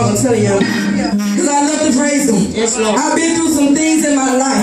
I'm telling you. Because I love to praise him. Yes, Lord. I've been through some things in my life,